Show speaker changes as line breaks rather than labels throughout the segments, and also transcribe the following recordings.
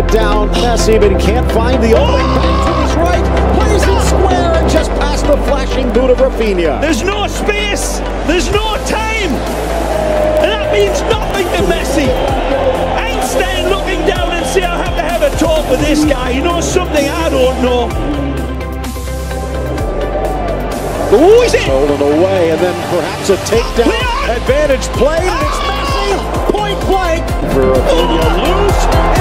it down. Messi, but he can't find the opening. Oh! Back to his right, plays it square and just past the flashing boot of Rafinha.
There's no space. There's no time. And that means nothing to Messi. Einstein looking down and say, I have to have a talk with this guy. He knows something I don't know. Oh, is it?
Stolen away, and then perhaps a takedown. Advantage play, and it's Messi. Ah! Point blank. For Rafinha loose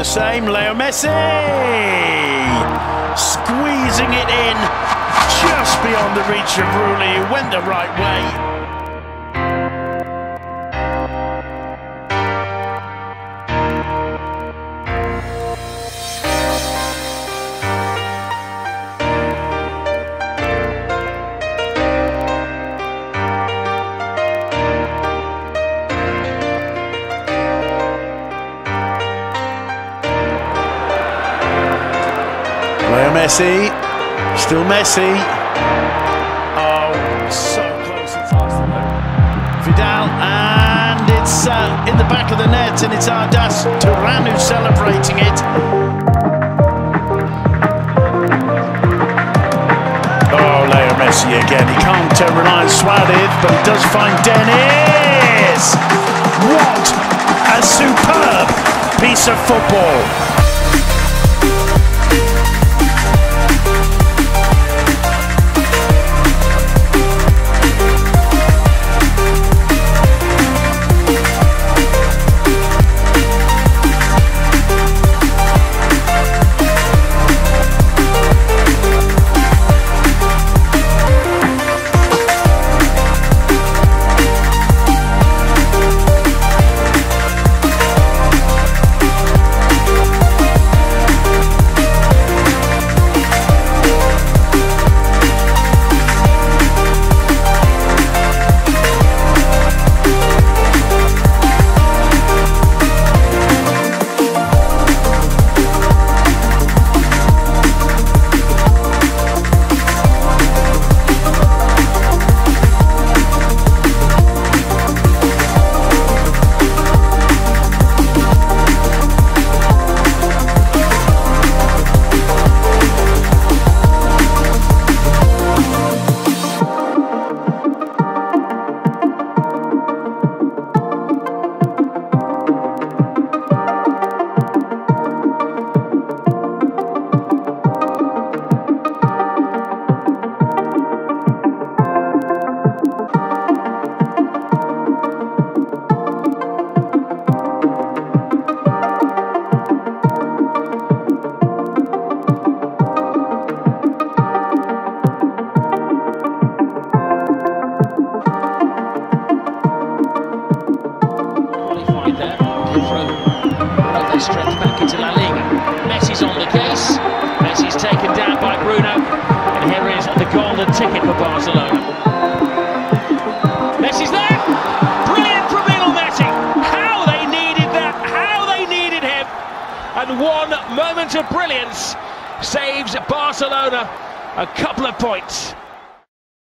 the same, Leo Messi! Squeezing it in, just beyond the reach of Rooney, went the right way. Messi. Still Messi. Oh, so close. Vidal, and it's uh, in the back of the net, and it's Ardas Turan who's celebrating it. Oh, Leo Messi again. He can't turn rely on but he does find Denis. What a superb piece of football.
Strength back into La Liga. Messi's on the case. Messi's taken down by Bruno. And here is the golden ticket for Barcelona. Messi's there. Brilliant from Lionel Messi. How they needed that. How they needed him. And one moment of brilliance saves Barcelona a couple of points.